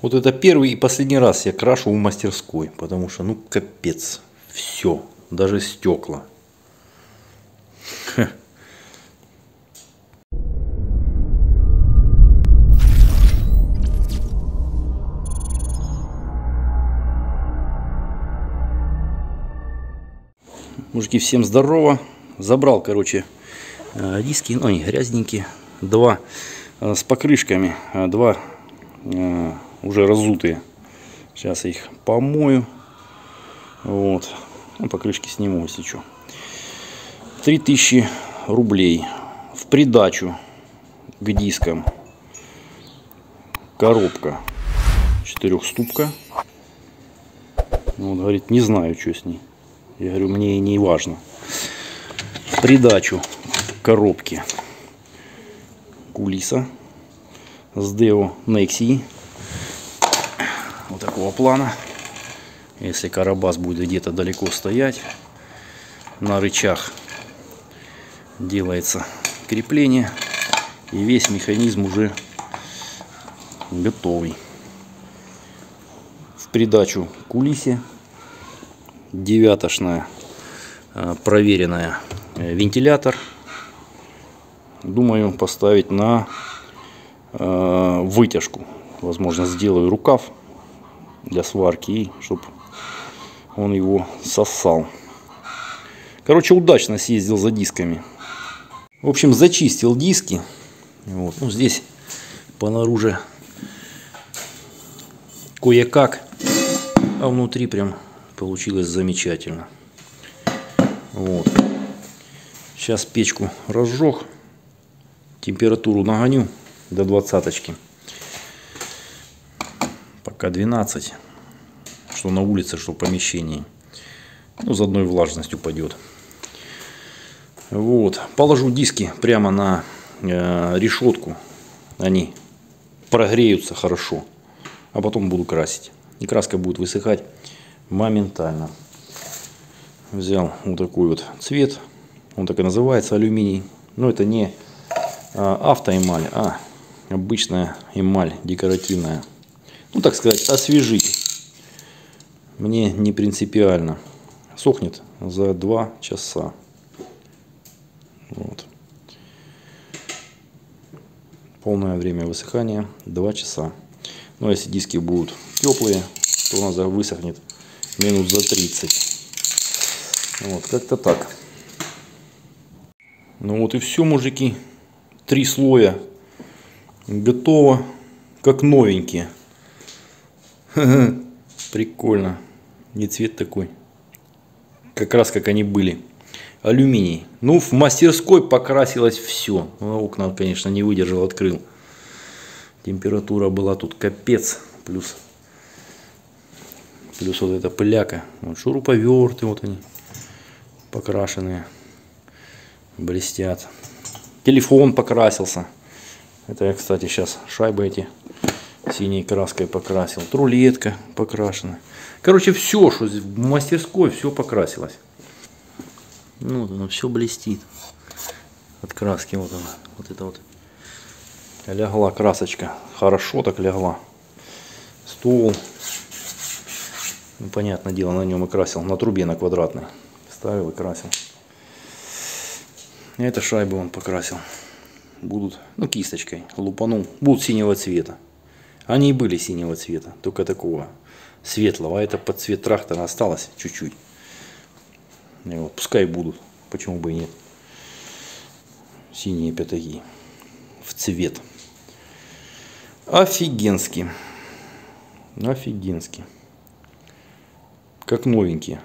Вот это первый и последний раз я крашу в мастерской, потому что, ну, капец, все, даже стекла. Мужики, всем здорово. Забрал, короче, э, диски, ну, они грязненькие. Два э, с покрышками, а два э, уже разутые. Сейчас я их помою. Вот. Ну, покрышки сниму, если что. 3000 рублей. В придачу к дискам. Коробка. Четырехступка. Вот, говорит, не знаю, что с ней. Я говорю, мне и не важно. В придачу коробки. Кулиса с Devo Nexi вот такого плана. Если карабас будет где-то далеко стоять, на рычаг делается крепление, и весь механизм уже готовый. В придачу кулисе девятошная э, проверенная э, вентилятор. Думаю поставить на э, вытяжку. Возможно сделаю рукав для сварки, и чтобы он его сосал. Короче, удачно съездил за дисками. В общем, зачистил диски. Вот. Ну, здесь понаружи кое-как, а внутри прям получилось замечательно. Вот. Сейчас печку разжег, температуру нагоню до двадцаточки пока 12, что на улице, что в помещении. Ну, за одной влажность упадет. Вот, положу диски прямо на э, решетку, они прогреются хорошо, а потом буду красить. И краска будет высыхать моментально. Взял вот такой вот цвет, он так и называется, алюминий. Но это не а, автоэмаль, а обычная эмаль декоративная ну так сказать, освежить. Мне не принципиально. Сохнет за 2 часа. Вот. Полное время высыхания 2 часа. Но ну, а если диски будут теплые, то у нас высохнет минут за 30. Вот, как-то так. Ну вот и все, мужики. Три слоя готово, как новенькие. Прикольно. Не цвет такой. Как раз как они были. Алюминий. Ну, в мастерской покрасилось все. Ну, окна, конечно, не выдержал, открыл. Температура была тут капец. Плюс, плюс вот эта пыляка. Вот шуруповерты вот они. Покрашенные. Блестят. Телефон покрасился. Это я, кстати, сейчас шайбы эти синей краской покрасил. Трулетка покрашена. Короче, все, что в мастерской, все покрасилось. Ну, вот оно все блестит. От краски вот она. Вот это вот. Лягла красочка. Хорошо так лягла. Стол. Ну, понятное дело, на нем и красил. На трубе на квадратной. Ставил и красил. Это шайбы он покрасил. Будут, ну, кисточкой лупанул. Будут синего цвета. Они и были синего цвета, только такого светлого. А это под цвет трактора осталось чуть-чуть. Вот, пускай будут, почему бы и нет. Синие пятаги в цвет. Офигенски. Офигенски. Как новенькие.